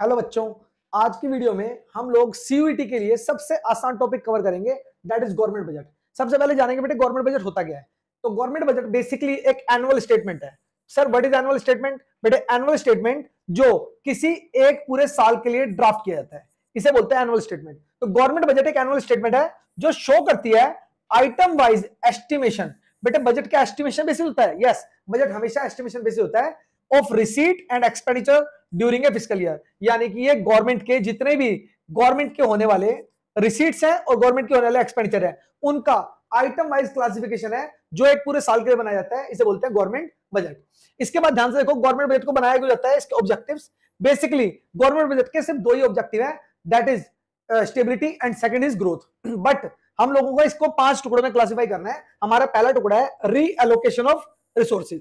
Hello बच्चों आज की वीडियो में हम लोग सीयूईटी के लिए सबसे आसान टॉपिक कवर करेंगे दैट इज़ गवर्नमेंट बजट सबसे पहले जानेंगे बेटे गवर्नमेंट बजट होता क्या है? तो गवर्नमेंट बजट बेसिकली एक एनुअल स्टेटमेंट है। Sir what is annual statement बेटे एनुअल स्टेटमेंट जो किसी एक पूरे साल के लिए ड्राफ्ट किया जाता है। इसे बोलते हैं एनुअल स्टेटमेंट तो गवर्नमेंट बजट एक एनुअल स्टेटमेंट है जो शो करती है आइटम वाइज एस्टिमेशन बेटे बजट का एस्टिमेशन बेसिस होता है? यस yes, बजट हमेशा एस्टिमेशन बेसिस होता है of receipt and expenditure during a physical year यानी कि ये गवर्नमेंट के जितने भी गवर्नमेंट के होने वाले रिसीट्स हैं और गवर्नमेंट के होने वाले एक्सपेंडिचर है, उनका आइटम वाइज क्लासिफिकेशन है, जो एक पूरे साल के लिए बनाया जाता है, इसे बोलते हैं गवर्नमेंट बजट इसके बाद ध्यान से देखो गवर्नमेंट बजट को बनाया गया जाता है? इसके ऑब्जेक्टिव्स बेसिकली गवर्नमेंट बजट के सिर्फ़ दो ही ऑब्जेक्टिव है that is stability and second is growth but हम लोगों को इसको पाँच टुकड़ों में क्लासिफाई करना है. हमारा पहला टुकड़ा है reallocation of resources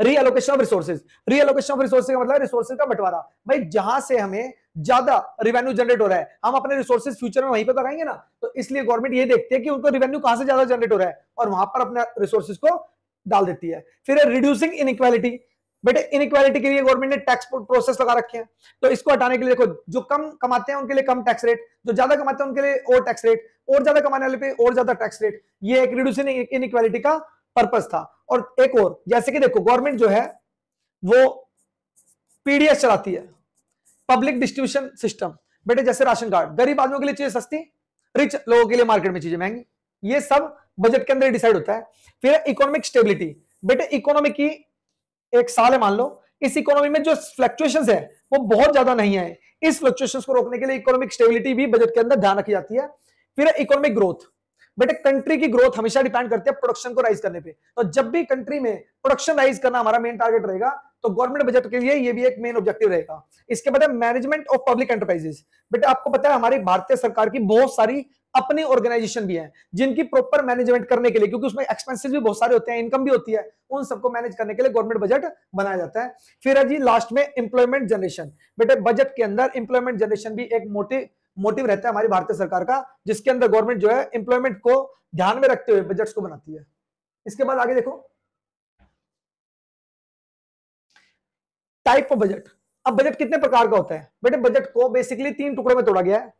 reallocation of resources reallocation of resources का मतलब रिसोर्सेज का बंटवारा। भाई, जहाँ से हमें ज़्यादा रिवेन्यू जनरेट हो रहा है, हम अपने रिसोर्सेज फ्यूचर में वहीं पर लगाएँगे ना? तो इसलिए गवर्नमेंट ये देखती है कि उनको रिवेन्यू कहाँ से ज़्यादा जनरेट हो रहा है और वहाँ पर अपने रिसोर्सेज को डाल देती है। फिर रिड्यूसिंग इनइक्वालिटी बेटे इनइक्वालिटी के लिए गवर्नमेंट ने टैक्स प्रोसेस लगा रखे हैं। तो इसको हटाने के लिए देखो, जो कम कमाते हैं उनके लिए कम टैक्स रेट जो ज़्यादा कमाते हैं उनके लिए और टैक्स रेट और ज़्यादा कमाने वाले पे और ज़्यादा टैक्स रेट ये एक रिड्यूसिंग इनइक्वालिटी का पर्पज था। और एक और, जैसे कि देखो गवर्नमेंट जो है, वो पीडीएस चलाती है। पब्लिक डिस्ट्रीब्यूशन सिस्टम बेटे, जैसे राशन कार्ड, गरीब आदमियों के लिए चीज़ें सस्ती रिच लोगों के लिए मार्केट में चीज़ें महँगी। ये सब बजट के अंदर डिसाइड होता है। फिर इकोनॉमिक स्टेबिलिटी बेटे इकोनॉमी की एक साल है, मान लो, इस इकोनॉमी में जो फ्लक्चुएशन है, वो बहुत ज़्यादा नहीं है इस फ्लक्चुएशन को रोकने के लिए इकोनॉमिक स्टेबिलिटी भी बजट के अंदर ध्यान रखी जाती है। फिर इकोनॉमिक ग्रोथ बट कंट्री की ग्रोथ हमेशा डिपेंड करती है प्रोडक्शन को राइज करने पे। तो जब भी कंट्री में प्रोडक्शन राइज करना हमारा मेन टारगेट रहेगा तो गवर्नमेंट बजट के लिए ये भी एक मेन ऑब्जेक्टिव रहेगा। इसके बाद मैनेजमेंट ऑफ़ पब्लिक एंटरप्राइजेस बेटा आपको पता है हमारी भारतीय सरकार की बहुत सारी अपनी ऑर्गेनाइजेशन भी है, जिनकी प्रॉपर मैनेजमेंट करने के लिए, क्योंकि उसमें एक्सपेंसेस भी बहुत सारे होते हैं इनकम भी होती है, उन सबको मैनेज करने के लिए गवर्नमेंट बजट बनाया जाता है। फिर है जी लास्ट में इंप्लॉयमेंट जनरेशन बेटे बजट के अंदर इंप्लॉयमेंट जनरेशन भी एक मोटी मोटिव रहता है हमारी भारतीय सरकार का, जिसके अंदर गवर्नमेंट जो है इंप्लॉयमेंट को ध्यान में रखते हुए बजट्स को बनाती है। इसके बाद आगे देखो। टाइप ऑफ़ बजट अब बजट कितने प्रकार का होता है? बेटे बजट को बेसिकली तीन टुकड़ों में तोड़ा गया है।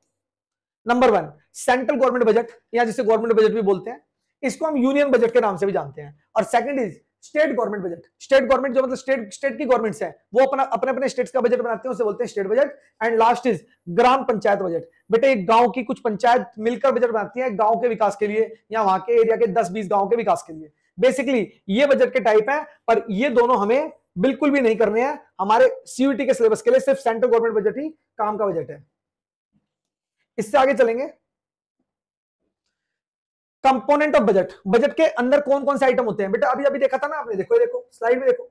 Number one central government budget या जिसे गवर्नमेंट बजट भी बोलते हैं, इसको हम यूनियन बजट के नाम से भी जानते हैं। और second is state government budget. State government जो मतलब स्टेट स्टेट की गवर्नमेंट्स है, वो अपना, अपने अपने स्टेट्स का बजट बनाते हैं, उसे बोलते हैं state budget. And last is gram panchayat budget. बेटे, एक गाँव की कुछ पंचायत मिलकर बजट बनाती है गाँव के विकास के लिए, या वहाँ के एरिया के दस बीस गाँव के विकास के लिए। बेसिकली ये बजट के टाइप है, पर ये दोनों हमें बिल्कुल भी नहीं करने हैं। हमारे सीयूटी के सिलेबस के लिए सिर्फ़ सेंट्रल गवर्नमेंट बजट ही काम का बजट है। इससे आगे चलेंगे। कंपोनेंट ऑफ़ बजट बजट के अंदर कौन कौन से आइटम होते हैं? बेटा अभी अभी देखा था ना आपने? देखो देखो स्लाइड में देखो।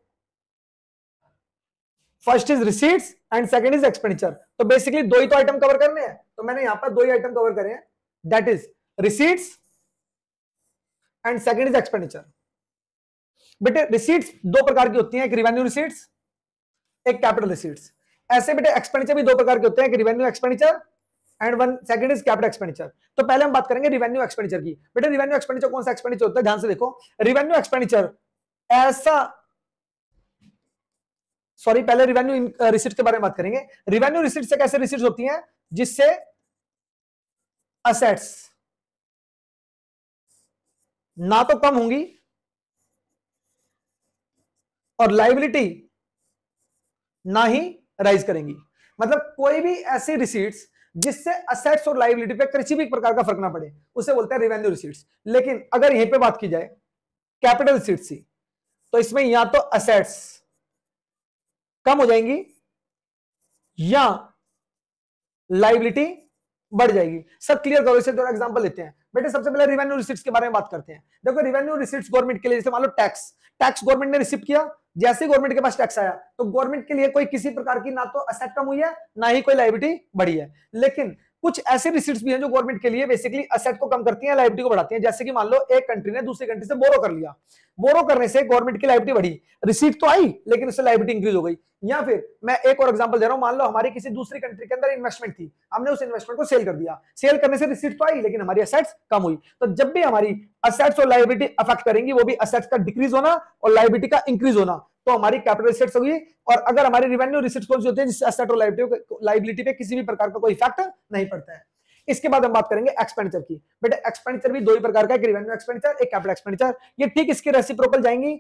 First is receipts and second is expenditure तो बेसिकली दो ही तो आइटम कवर करने हैं। तो मैंने यहाँ पर दो ही आइटम कवर करे हैं। That is receipts and second is expenditure बेटे रिसीट्स दो प्रकार की होती हैं। एक रिवेन्यू रिसीट्स एक कैपिटल रिसीट्स ऐसे बेटे एक्सपेंडिचर भी दो प्रकार के होते हैं। एक revenue expenditure and one second is capital expenditure तो पहले हम बात करेंगे रिवेन्यू एक्सपेंडिचर की। बेटा रिवेन्यू एक्सपेंडिचर कौन सा एक्सपेंडिचर होता है? ध्यान से देखो। रिवेन्यू एक्सपेंडिचर ऐसा सॉरी पहले रिवेन्यू रिसिट के बारे में बात करेंगे। रिवेन्यू रिसिट से कैसे रिसिट होती हैं? जिससे असेट्स ना तो कम होंगी और लाइबिलिटी ना ही राइज करेंगी। मतलब कोई भी ऐसी रिसीट्स जिससे असेट्स और लाइबिलिटी पे किसी भी प्रकार का फ़र्क ना पड़े, उसे बोलते हैं रिवेन्यू रिसीट्स लेकिन अगर यहीं पे बात की जाए कैपिटल रिसीट्स की तो इसमें या तो असेट्स कम हो जाएँगी या लाइबिलिटी बढ़ जाएगी। सब क्लियर करो, इसे थोड़ा एग्जांपल लेते हैं। बेटे, सबसे पहले रिवेन्यू रिसिप्ट के बारे में बात करते हैं। देखो रिवेन्यू रिसिप्ट गवर्नमेंट के लिए, जैसे मान लो टैक्स टैक्स गवर्नमेंट ने रिसीव किया, जैसे गवर्नमेंट के पास टैक्स आया तो गवर्नमेंट के लिए कोई किसी प्रकार की ना तो असेट कम हुई है, ना ही कोई लाइबिलिटी बढ़ी है। लेकिन कुछ ऐसे रिसिट्स भी हैं जो गवर्नमेंट के लिए बेसिकली असेट को कम करती हैं लाइबिलिटी को बढ़ाती हैं। जैसे कि मान लो एक कंट्री ने दूसरी कंट्री से बोरो कर लिया। बोरो करने से गवर्नमेंट की लाइबिलिटी बढ़ी। रिसीट तो आई, लेकिन उससे लाइबिलिटी इंक्रीज हो गई। या फिर मैं एक और एग्जांपल दे रहा हूँ। मान लो हमारी किसी दूसरी कंट्री के अंदर इन्वेस्टमेंट थी। हमने उस इन्वेस्टमेंट को सेल कर दिया। सेल करने से रिसीट तो आई, लेकिन हमारी असेट्स कम हुई। तो जब भी हमारी असेट्स और लाइबिलिटी अफेक्ट करेंगी, वो भी असेट्स का डिक्रीज होना और लाइबिलिटी का इंक्रीज होना। तो हमारी कैपिटल रिसिट्स होगी और अगर हमारी रिवेन्यू रिसिट्स कौन सी होती है, जिससे एसेट और लाइबिलिटी पे किसी भी प्रकार का कोई इफ़ेक्ट नहीं पड़ता है। इसके बाद हम बात करेंगे एक्सपेंडिचर की। बेटे एक्सपेंडिचर भी दो ही प्रकार का एक रिवेन्यू एक्सपेंडिचर एक कैपिटल एक्सपेंडिचर ये ठीक इसके रेसिप्रोकल जाएँगी।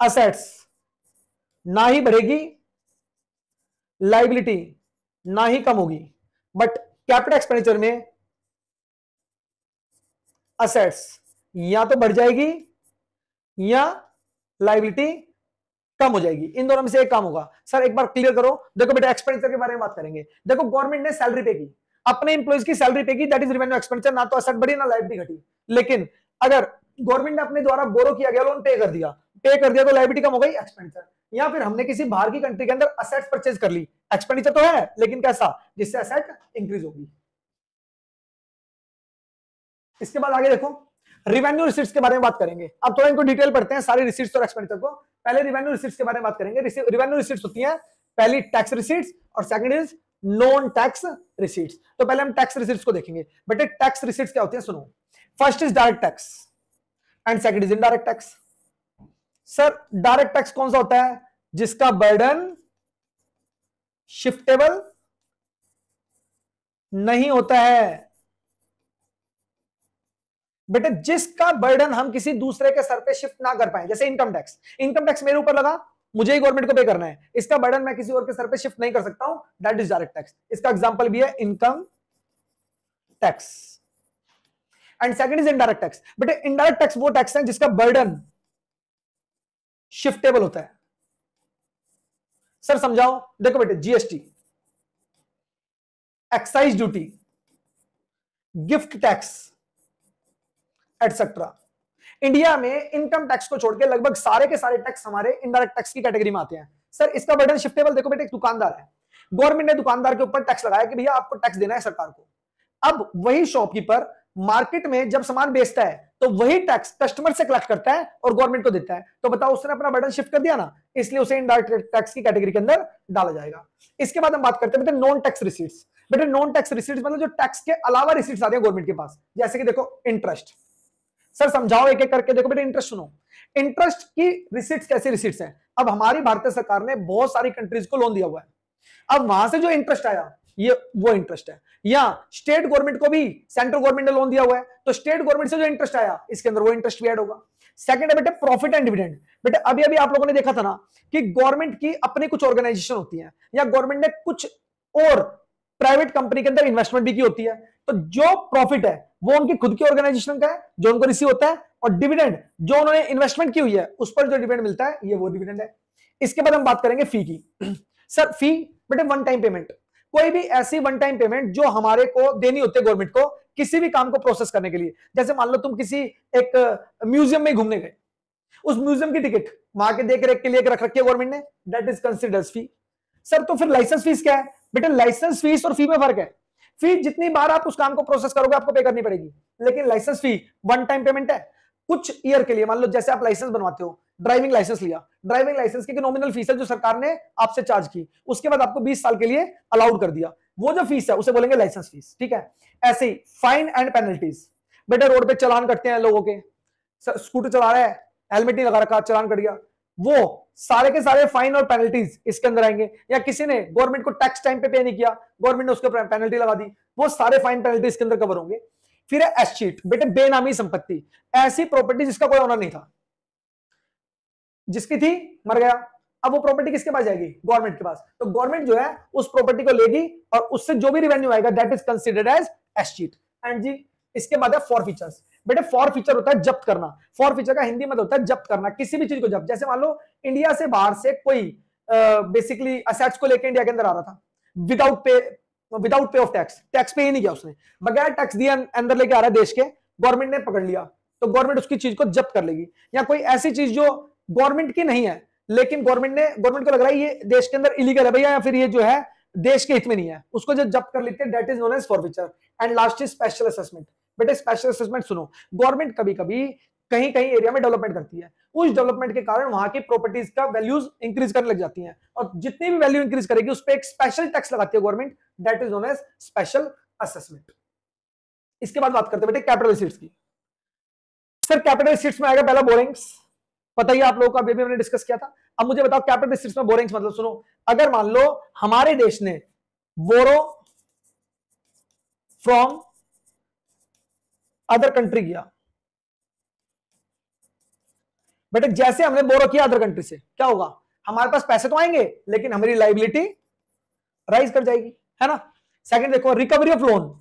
असेट्स ना ही बढ़ेगी लाइबिलिटी ना ही कम होगी। बट कैपिटल एक्सपेंडिचर में असेट्स या तो बढ़ जाएगी या लाइबिलिटी कम हो जाएगी। इन दोनों में से एक काम होगा। सर, एक बार क्लियर करो। देखो बेटा एक्सपेंडिचर के बारे में बात करेंगे। देखो गवर्नमेंट ने सैलरी पे की। अपने इंप्लॉइज की सैलरी पे की दैट इज़ रिवेन्यू एक्सपेंडिचर ना तो असेट बढ़ी, ना लाइबिलिटी घटी। लेकिन अगर गवर्नमेंट ने अपने द्वारा बोरो किया गया लोन पे कर दिया पे कर दिया तो लाइबिलिटी कम हो गई एक्सपेंडिचर या फिर हमने किसी बाहर की कंट्री के अंदर असेट्स परचेज कर ली। एक्सपेंडिचर तो है, लेकिन कैसा? जिससे असेट इंक्रीज होगी। इसके बाद आगे देखो। रिवेन्यू रिसिट्स के बारे में बात करेंगे। अब थोड़ा इनको डिटेल पढ़ते हैं, सारी रिसिट्स और एक्सपेंडिचर को। पहले रिवेन्यू रिसिट्स के बारे में बात करेंगे। रिवेन्यू रिसिट्स होती हैं, पहली टैक्स रिसिट्स और second is non tax receipts तो पहले हम टैक्स रिसिट्स को देखेंगे। बेटे टैक्स रिसिट्स क्या होती है, सुनो। First is direct tax and second is indirect tax sir direct tax कौन सा होता है? जिसका बर्डन शिफ्टेबल नहीं होता है। बेटे, जिसका बर्डन हम किसी दूसरे के सर पे शिफ्ट ना कर पाए, जैसे इनकम टैक्स इनकम टैक्स मेरे ऊपर लगा, मुझे ही गवर्नमेंट को पे करना है। इसका बर्डन मैं किसी और के सर पे शिफ्ट नहीं कर सकता हूँ दैट इज़ डायरेक्ट टैक्स इसका एग्जांपल भी है income tax and second is indirect tax बेटे इनडायरेक्ट टैक्स वो टैक्स है जिसका बर्डन शिफ्टेबल होता है। सर समझाओ। देखो बेटे GST excise duty gift tax etcetera India में इनकम टैक्स को छोड़ के लगभग सारे के सारे टैक्स हमारे इनडायरेक्ट टैक्स की कैटेगरी में आते हैं। सर इसका बर्डन शिफ्टेबल देखो बेटे, एक दुकानदार है। गवर्नमेंट ने दुकानदार के ऊपर टैक्स लगाया कि भैया आपको टैक्स देना है सरकार को। अब वही शॉपकीपर मार्केट में जब सामान बेचता है तो वही टैक्स कस्टमर से कलेक्ट करता है और गवर्नमेंट को देता है। तो बताओ, उसने अपना बर्डन शिफ्ट कर दिया ना, इसलिए उसे इनडायरेक्ट टैक्स की कैटेगरी के अंदर डाला जाएगा। इसके बाद हम बात करते हैं बेटे नॉन टैक्स रिसीट्स बेटे नॉन टैक्स रिसीट्स मतलब जो टैक्स के अलावा रिसीट्स आते हैं गवर्नमेंट के पास, जैसे कि देखो इंटरेस्ट सर समझाओ एक एक करके, देखो बेटा इंटरेस्ट सुनो। इंटरेस्ट की रिसीट्स कैसी रिसीट्स है? अब हमारी भारतीय सरकार ने बहुत सारी कंट्रीज़ को लोन दिया हुआ है। अब वहाँ से जो इंटरेस्ट आया, ये, वो इंटरेस्ट है। या स्टेट गवर्नमेंट को भी सेंट्रल गवर्नमेंट ने लोन दिया हुआ है तो स्टेट गवर्नमेंट से जो इंटरेस्ट आया, इसके अंदर वो इंटरेस्ट भी ऐड होगा। सेकंड है बेटे प्रॉफिट एंड डिविडेंड बेटे अभी अभी आप लोगों ने देखा था ना कि गवर्नमेंट की अपनी कुछ ऑर्गेनाइजेशन होती है, या गवर्नमेंट ने कुछ और प्राइवेट कंपनी के अंदर इन्वेस्टमेंट भी की होती है तो जो प्रॉफिट है वो उनकी खुद की ऑर्गेनाइजेशन का है, जो उनको रिसीव होता है, और डिविडेंड जो उन्होंने इन्वेस्टमेंट की हुई है, उस पर जो डिविडेंड मिलता है, ये वो डिविडेंड है। इसके बाद हम बात करेंगे फ़ी की। सर फ़ी बेटे वन टाइम पेमेंट कोई भी ऐसी वन टाइम पेमेंट जो हमारे को देनी होती है गवर्नमेंट को, किसी भी काम को प्रोसेस करने के लिए। जैसे मान लो तुम किसी एक म्यूज़ियम में घूमने गए। उस म्यूज़ियम की टिकट वहाँ के देख रेख के लिए रख रखी है गवर्नमेंट ने। That is considers fee sir तो फिर लाइसेंस फ़ीस क्या है? बेटा लाइसेंस फ़ीस और फ़ी में फ़र्क है। फ़ी जितनी बार आप उस काम को प्रोसेस करोगे, आपको पे करनी पड़ेगी। लेकिन license fee one time payment है। कुछ ईयर के लिए, मान लो जैसे आप लाइसेंस बनवाते हो ड्राइविंग लाइसेंस लिया। ड्राइविंग लाइसेंस की नॉमिनल फ़ीस है, जो सरकार ने आपसे चार्ज की, उसके बाद आपको 20 साल के लिए अलाउड कर दिया। वो जो फ़ीस है, उसे बोलेंगे लाइसेंस फ़ीस ठीक है? ऐसे ही फाइन एंड पेनल्टीज बेटे, रोड पे चलान कटते हैं लोगों के। स्कूटर चला रहा है हेलमेट नहीं लगा रखा, चलान कट गया। वो सारे के सारे फाइन और पेनल्टीज इसके अंदर आएँगे। या किसी ने गवर्नमेंट को टैक्स टाइम पे पे नहीं किया गवर्नमेंट ने उसके पेनल्टी लगा दी, वो सारे फाइन पेनल्टी इसके अंदर कवर होंगे। फिर है एस शीट बेटे, बेनामी संपत्ति। ऐसी प्रॉपर्टी जिसका कोई ऑनर नहीं था। जिसकी थी, मर गया। अब वो प्रॉपर्टी किसके पास जाएगी? गवर्नमेंट के पास। तो गवर्नमेंट जो है, उस प्रॉपर्टी को लेगी और उससे जो भी रिवेन्यू आएगा दैट इज़ कंसिडर्ड एज एस शीट एंड जी, इसके बाद है फॉर फीचर्स बेटे फॉर फीचर होता है जब्त करना। फॉर फीचर का हिंदी मतलब होता है जब्त करना किसी भी चीज़ को जब्त। जैसे मान लो इंडिया से बाहर से कोई बेसिकली uh, असेट्स को लेकर इंडिया के अंदर आ रहा था। Without pay without pay off tax tax पे ही नहीं किया उसने। बगैर टैक्स दिए अं-, अंदर लेके आ रहा है देश के गवर्नमेंट ने पकड़ लिया। तो गवर्नमेंट उसकी चीज़ को जब्त कर लेगी। या कोई ऐसी चीज़ जो गवर्नमेंट की नहीं है लेकिन गवर्नमेंट ने गवर्नमेंट को लग रहा है ये देश के अंदर इलीगल है भैया या फिर ये जो है देश के हित में नहीं है। उसको जब जब्त कर लेते हैं that is known as forfeiture and last is special assessment बेटे स्पेशल असेसमेंट सुनो। गवर्नमेंट कभी कभी कहीं कहीं एरिया में डेवलपमेंट करती है। उस डेवलपमेंट के कारण वहाँ की प्रॉपर्टीज़ का वैल्यूज़ इंक्रीज करने लग जाती हैं। और जितनी भी वैल्यू इंक्रीज करेगी, उस पर एक स्पेशल टैक्स लगाती है government that is known as special assessment इसके बाद बात करते हैं बेटे कैपिटल रिसीट्स की। सर कैपिटल रिसीट्स में आएगा पहला बोरिंग्स पता ही आप लोगों का भी मैंने डिस्कस किया था। अब मुझे बताओ कैपिटल रिसिट्स में बोरिंग्स मतलब सुनो। अगर मान लो हमारे देश ने बोरो फ्रॉम अदर कंट्री किया। बेटे, जैसे हमने बोरो किया अदर कंट्री से, क्या होगा? हमारे पास पैसे तो आएँगे, लेकिन हमारी लाइबिलिटी राइज कर जाएगी, है ना? सेकंड देखो रिकवरी ऑफ़ लोन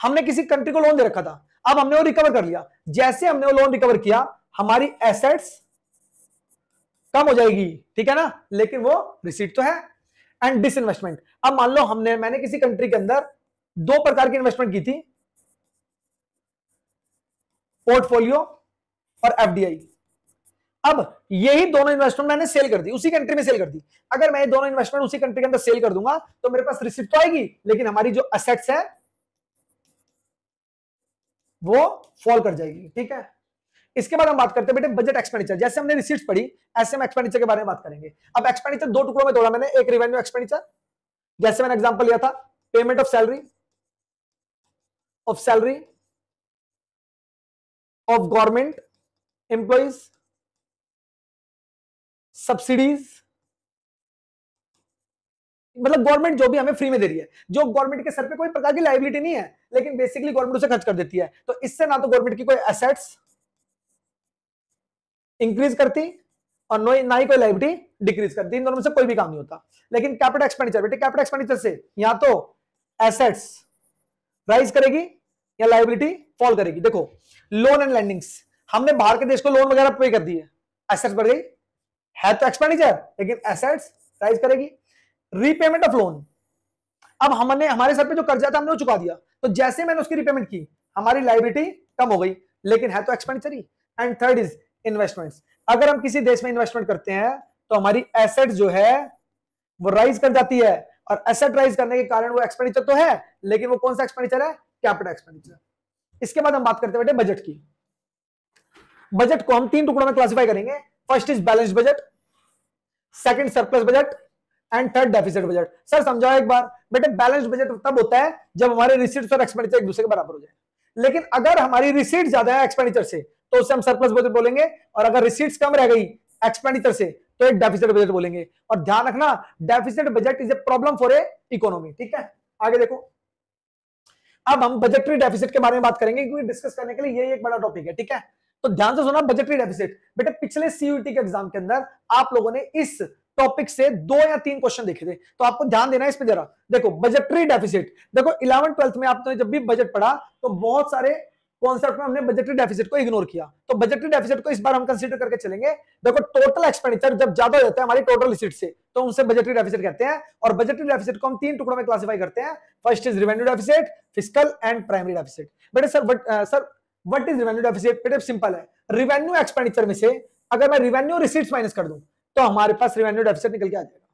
हमने किसी कंट्री को लोन दे रखा था, अब हमने वो रिकवर कर लिया। जैसे हमने वो लोन रिकवर किया, हमारी एसेट्स कम हो जाएगी, ठीक है ना? लेकिन वो रिसीट तो है एंड डिसइन्वेस्टमेंट अब मान लो हमने, मैंने किसी कंट्री के अंदर दो प्रकार की इन्वेस्टमेंट की थी पोर्टफोलियो और एफडीआई। अब यही दोनों इन्वेस्टमेंट मैंने सेल कर दी, उसी कंट्री में सेल कर दी। अगर मैं दोनों इन्वेस्टमेंट उसी कंट्री के अंदर सेल कर दूँगा तो मेरे पास रिसिप्ट तो आएगी, लेकिन हमारी जो असेट्स है, वो फॉल कर जाएगी, ठीक है? इसके बाद हम बात करते हैं, बेटे बजट एक्सपेंडिचर जैसे हमने रिसीट्स पढ़ी, ऐसे हम एक्सपेंडिचर के बारे में बात करेंगे। अब एक्सपेंडिचर दो टुकड़ों में तोड़ा मैंने, एक रिवेन्यू एक्सपेंडिचर जैसे मैंने एग्जांपल लिया था payment of salary of salary of government employees subsidies मतलब गवर्नमेंट जो भी हमें फ्री में दे रही है, जो गवर्नमेंट के सर पे कोई प्रकार की लाइबिलिटी नहीं है, लेकिन बेसिकली गवर्नमेंट उसे खर्च कर देती है। तो इससे ना तो गवर्नमेंट की कोई एसेट्स इंक्रीज करती और नो ना ही कोई लाइबिलिटी डिक्रीज करती। इन दोनों में से कोई भी काम नहीं होता। लेकिन कैपिटल एक्सपेंडिचर बेटे कैपिटल एक्सपेंडिचर से या तो एसेट्स राइज करेगी या लाइबिलिटी फॉल करेगी। देखो लोन एंड लैंडिंग्स हमने बाहर के देश को लोन वगैरह पे कर दिए एसेट्स बढ़ गई। है तो एक्सपेंडिचर लेकिन एसेट्स राइज करेगी। रीपेमेंट ऑफ़ लोन अब हमने, हमारे सर पे जो कर्जा था, हमने वो चुका दिया। तो जैसे मैंने उसकी रिपेमेंट की, हमारी लाइबिलिटी कम हो गई, लेकिन है तो एक्सपेंडिचर ही। एंड थर्ड इज़ इन्वेस्टमेंट्स अगर हम किसी देश में इन्वेस्टमेंट करते हैं तो हमारी एसेट जो है, वो राइज कर जाती है। और एसेट राइज करने के कारण वो एक्सपेंडिचर तो है, लेकिन वो कौन सा एक्सपेंडिचर है? कैपिटल एक्सपेंडिचर इसके बाद हम बात करते हैं बजट की। बजट को हम तीन टुकड़ों में क्लासिफाई करेंगे। First is balance budget second surplus budget and third deficit budget sir समझाओ एक बार। बेटे बैलेंस बजट तब होता है जब हमारे रिसीट्स और एक्सपेंडिचर एक दूसरे के बराबर हो जाए। लेकिन अगर हमारी रिसीट ज़्यादा है एक्सपेंडिचर से तो उसे हम सरप्लस बजट बोलेंगे। और अगर रिसीट्स कम रह गई एक्सपेंडिचर से तो एक डेफिसिट बजट बोलेंगे। और ध्यान रखना deficit budget is a problem for a economy ठीक है? आगे देखो। अब हम बजटरी डेफिसिट के बारे में बात करेंगे, क्योंकि डिस्कस करने के लिए ये एक बड़ा टॉपिक है, ठीक है? तो ध्यान से सुना बजटरी डेफिसिट बेटे, पिछले सीयूटी के एग्ज़ाम के अंदर आप लोगों ने इस टॉपिक से दो या तीन क्वेश्चन देखे थे। तो आपको ध्यान देना है इस पे जरा। देखो बजटरी डेफिसिट देखो इलेवन ट्वेल्थ में आपने जब भी बजट पढ़ा तो बहुत सारे कॉन्सेप्ट में हमने बजटरी डेफिसिट को इग्नोर किया। तो बजटरी डेफिसिट को इस बार हम कंसीडर करके चलेंगे। देखो टोटल एक्सपेंडिचर जब ज़्यादा हो जाता है हमारी टोटल रिसिट से तो उनसे बजटरी डेफिसिट कहते हैं। और बजटरी डेफिसिट को हम तीन टुकड़ों में क्लासिफाई करते हैं। First is revenue deficit fiscal and primary deficit बेटे sir but sir what is revenue deficit बेटे सिंपल है। रिवेन्यू एक्सपेंडिचर में से अगर मैं रिवेन्यू रिसीट्स माइनस कर दूँ तो हमारे पास रिवेन्यू डेफिसिट निकल के आ जाएगा।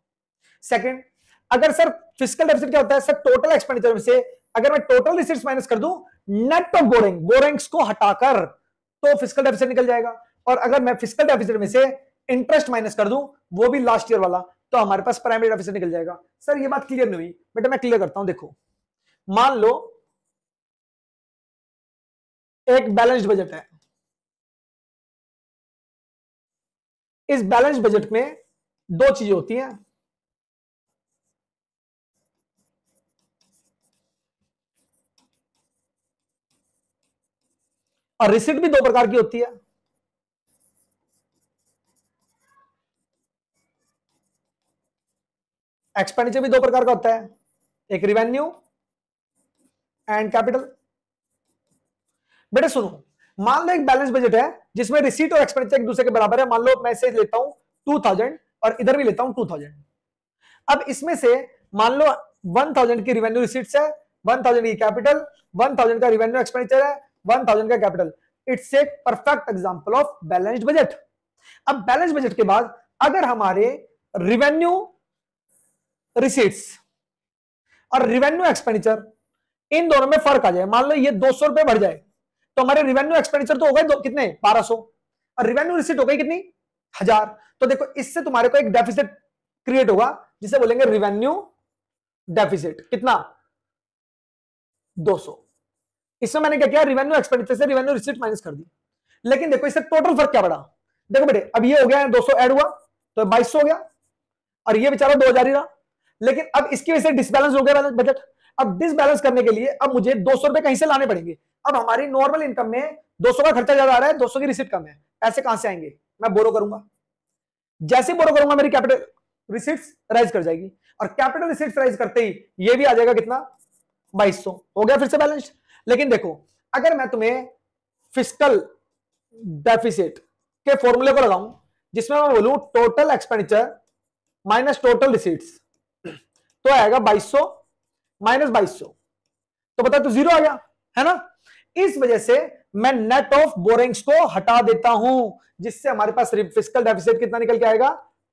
सेकंड अगर सर फ़िज़िकल डेफिसिट क्या होता है? सर टोटल एक्सपेंडिचर में से अगर मैं टोटल रिसीट्स माइनस कर दूँ नेट ऑफ़ बोरिंग बोरिंग्स को हटाकर तो फ़िज़िकल डेफिसिट निकल जाएगा। और अगर मैं फ़िज़िकल डेफिसिट में से इंटरेस्ट माइनस कर दूँ, वो भी लास्ट ईयर वाला तो हमारे पास प्राइमरी डेफिसिट निकल जाएगा। सर ये बात क्लियर नहीं हुई बेटा मैं क्लियर करता हूँ, देखो। मान लो, एक बैलेंस्ड बजट है। इस बैलेंस बजट में दो चीज़ें होती हैं। और रिसिट भी दो प्रकार की होती है। एक्सपेंडिचर भी दो प्रकार का होता है। एक रिवेन्यू एंड कैपिटल बेटे सुनो, मान लो एक बैलेंस बजट है, जिसमें रिसीट और एक्सपेंडिचर एक दूसरे के बराबर है। मान लो मैं से लेता हूँ टू थाउज़ेंड और इधर भी लेता हूँ टू थाउज़ेंड अब इसमें से मान लो वन थाउज़ेंड की रिवेन्यू रिसीट्स है वन थाउज़ेंड की कैपिटल वन थाउज़ेंड का रिवेन्यू एक्सपेंडिचर है वन थाउज़ेंड का capital it's a perfect example of balanced budget अब बैलेंस बजट के बाद, अगर हमारे रिवेन्यू रिसीट्स और रिवेन्यू एक्सपेंडिचर इन दोनों में फ़र्क आ जाए, मान लो ये दो सौ रुपए बढ़ जाए तो हमारे रिवेन्यू एक्सपेंडिचर तो हो गए कितने? बारह सौ। और रिवेन्यू रिसिट हो गई कितनी? हज़ार। तो देखो, इससे तुम्हारे को एक डेफिसिट क्रिएट होगा, जिसे बोलेंगे रिवेन्यू डेफिसिट कितना? 200 इसमें मैंने क्या किया? रिवेन्यू एक्सपेंडिचर से रिवेन्यू रिसिट माइनस कर दी। लेकिन देखो, इससे टोटल फ़र्क क्या बढ़ा देखो बेटे, अब ये हो गया, दो सौ ऐड हुआ तो बाईस हो गया, और ये बेचारा दो हज़ार ही रहा। लेकिन अब इसकी वजह से डिसबैलेंस हो गया बजट अब डिसबैलेंस करने के लिए अब मुझे दो सौ रुपए कहीं से लाने पड़ेंगे। अब हमारी नॉर्मल इनकम में दो सौ का खर्चा ज़्यादा आ रहा है, दो सौ की रिसिप्ट कम है। पैसे कहाँ से आएँगे? मैं बोरो करूँगा। जैसे बोरो करूँगा, मेरी कैपिटल रिसिप्ट राइज कर जाएगी। और कैपिटल रिसिप्ट राइज करते ही ये भी आ जाएगा कितना? बाईस हो गया फिर से बैलेंस लेकिन देखो, अगर मैं तुम्हें फ़िज़िकल डेफिसिट के फॉर्मूले को लगाऊँ जिसमें मैं बोलूँ total expenditure minus total receipts तो आएगा 2200 माइनस बाईस तो बता तो ज़ीरो आ गया, है ना? इस वजह से मैं नेट ऑफ़ बोरिंग्स को हटा देता हूँ, जिससे हमारे पास फ़िज़िकल डेफिसिट कितना निकल के आएगा?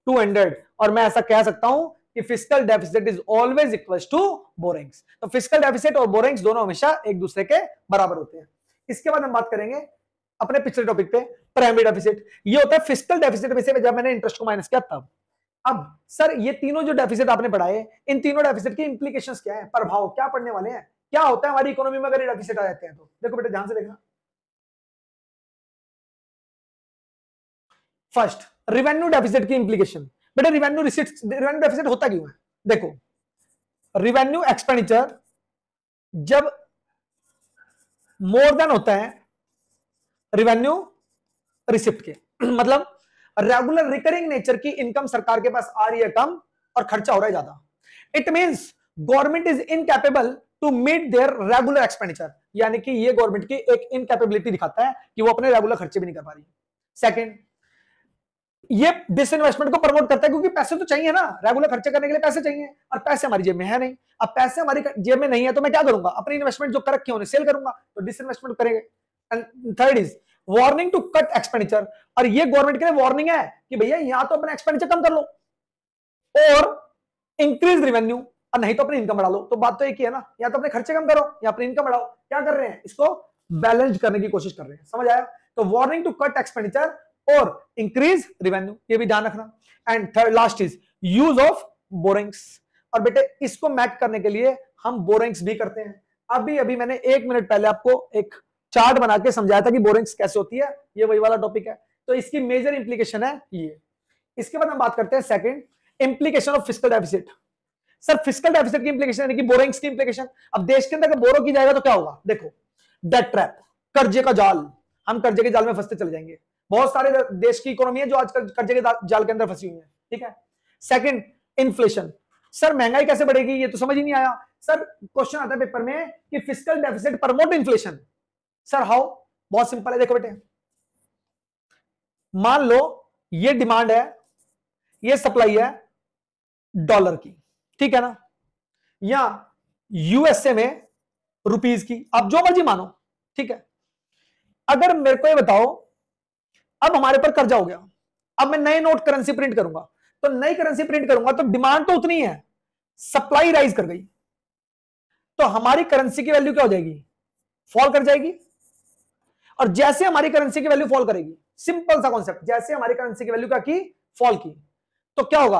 200 और मैं ऐसा कह सकता हूँ कि fiscal deficit is always equal to borrowings तो फ़िज़िकल डेफिसिट और बोरिंग्स दोनों हमेशा एक दूसरे के बराबर होते हैं। इसके बाद हम बात करेंगे अपने पिछले टॉपिक पे प्राइमरी डेफिसिट ये होता है फ़िज़िकल डेफिसिट में से जब मैंने इंटरेस्ट को माइनस किया तब। अब सर ये तीनों जो डेफिसिट आपने पढ़ाए, इन तीनों डेफिसिट की इंप्लीकेशंस क्या है? प्रभाव क्या पढ़ने वाले हैं? क्या होता है हमारी इकोनॉमी में अगर ये डेफिसिट आ जाते हैं तो? देखो बेटे, ध्यान से देखना। फ़र्स्ट रिवेन्यू डेफिसिट की इंप्लीकेशन बेटे रिवेन्यू रिसिट रिवेन्यू डेफिसिट होता क्यों है? देखो रिवेन्यू एक्सपेंडिचर जब मोर देन होता है रिवेन्यू रिसिप्ट के। मतलब रेगुलर रिकरिंग नेचर की इनकम सरकार के पास आ रही है कम और खर्चा हो रहा है ज़्यादा। It means government is incapable to meet their regular expenditure यानी कि ये गवर्नमेंट की एक इनकेपेबिलिटी दिखाता है कि वो अपने रेगुलर खर्चे भी नहीं कर पा रही। सेकंड ये डिसइन्वेस्टमेंट को प्रमोट करता है क्योंकि पैसे तो चाहिए ना। रेगुलर खर्चे करने के लिए पैसे चाहिए। और पैसे हमारी जेब में है नहीं। अब पैसे हमारी जेब में नहीं है तो मैं क्या करूँगा? अपनी इन्वेस्टमेंट जो कर रखे उन्हें सेल करूँगा। तो डिसइन्वेस्टमेंट करेंगे। And third is warning to cut expenditure और ये गवर्नमेंट के लिए वार्निंग है कि भैया, यहाँ तो अपना एक्सपेंडिचर कम कर लो। और इंक्रीज रिवेन्यू और नहीं तो अपनी इनकम बढ़ा लो। तो बात तो एक ही है ना। या तो अपने खर्चे कम करो या अपनी इनकम बढ़ाओ। क्या कर रहे हैं? इसको बैलेंस करने की कोशिश कर रहे हैं। समझ आया? तो वार्निंग टू कट एक्सपेंडिचर और इंक्रीज रिवेन्यू ये भी ध्यान रखना। And third last is use of borrowings और बेटे, इसको मैच करने के लिए हम बोरिंग्स भी करते हैं। अभी अभी मैंने एक मिनट पहले आपको एक चार्ट बना के समझाया था कि बोरिंग्स कैसे होती है। ये वही वाला टॉपिक है। तो इसकी मेजर इंप्लीकेशन है ये। इसके बाद हम बात करते हैं second implication of fiscal deficit sir fiscal deficit की इंप्लीकेशन यानी कि बोरिंग्स की इंप्लीकेशन अब देश के अंदर अगर बोरो की जाएगा तो क्या होगा? देखो डेट ट्रैप कर्जे का जाल। हम कर्जे के जाल में फंसते चले जाएँगे। बहुत सारे देश की इकोनॉमी है जो आजकल कर्जे के जाल के अंदर फंसी हुई है, ठीक है? सेकंड इन्फ्लेशन सर महँगाई कैसे बढ़ेगी? ये तो समझ ही नहीं आया। सर क्वेश्चन आता है पेपर में कि fiscal deficit promote inflation sir how बहुत सिंपल है, देखो बेटे। मान लो ये डिमांड है, ये सप्लाई है डॉलर की, ठीक है ना? या यूएसए में रुपीज़ की। आप जो मर्ज़ी मानो, ठीक है? अगर मेरे को ये बताओ अब हमारे पर कर्जा हो गया। अब मैं नए नोट करेंसी प्रिंट करूँगा। तो नई करेंसी प्रिंट करूँगा तो डिमांड तो उतनी है। सप्लाई राइज कर गई। तो हमारी करेंसी की वैल्यू क्या हो जाएगी? फॉल कर जाएगी। और जैसे हमारी करेंसी की वैल्यू फॉल करेगी सिंपल सा कॉन्सेप्ट जैसे हमारी करेंसी की वैल्यू क्या की? फॉल की। तो क्या होगा?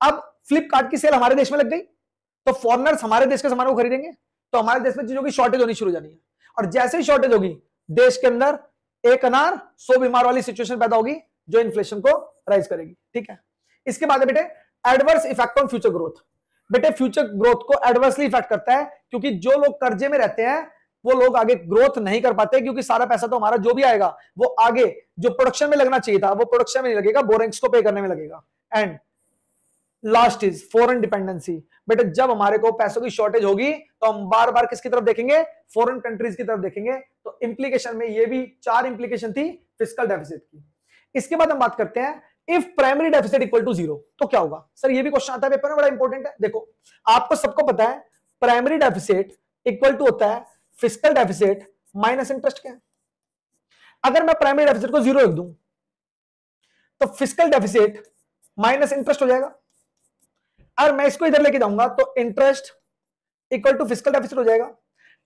अब फ्लिपकार्ट की सेल हमारे देश में लग गई। तो फॉरनर्स हमारे देश के सामान को खरीदेंगे। तो हमारे देश में चीज़ों की शॉर्टेज होनी शुरू हो जानी है। और जैसे ही शॉर्टेज होगी, देश के अंदर एक अनार, सौ बीमार वाली सिचुएशन पैदा होगी जो इन्फ्लेशन को राइज करेगी, ठीक है? इसके बाद बेटे adverse effect on future growth बेटे फ्यूचर ग्रोथ को एडवर्सली इफ़ेक्ट करता है क्योंकि जो लोग कर्जे में रहते हैं, वो लोग आगे ग्रोथ नहीं कर पाते क्योंकि सारा पैसा तो हमारा जो भी आएगा, वो आगे, जो प्रोडक्शन में लगना चाहिए था, वो प्रोडक्शन में नहीं लगेगा बोरिंग्स को पे करने में लगेगा. And last is foreign dependency बेटा, जब हमारे को पैसों की शॉर्टेज होगी तो हम बार बार किसकी तरफ़ देखेंगे? फॉरेन कंट्रीज़ की तरफ़ देखेंगे। तो इंप्लीकेशन में ये भी चार इंप्लीकेशन थी फ़िज़िकल डेफिसिट की। इसके बाद हम बात करते हैं if primary deficit equal to zero तो क्या होगा? सर ये भी क्वेश्चन आता है पेपर में बड़ा इंपॉर्टेंट है। देखो, आपको सबको पता है प्राइमरी डेफिसिट इक्वल टू होता है फ़िज़िकल डेफिसिट माइनस इंटरेस्ट क्या अगर मैं प्राइमरी डेफिसिट को ज़ीरो लिख दूँ तो फ़िज़िकल डेफिसिट माइनस इंटरेस्ट हो जाएगा। अगर मैं इसको इधर लेके जाऊँगा तो interest equal to fiscal deficit हो जाएगा।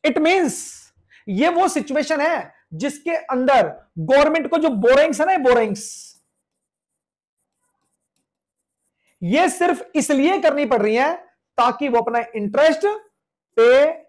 इट मींस ये वो सिचुएशन है जिसके अंदर गवर्नमेंट को जो बोरिंग्स है ना बोरिंग्स ये सिर्फ़ इसलिए करनी पड़ रही है ताकि वो अपना इंटरेस्ट पे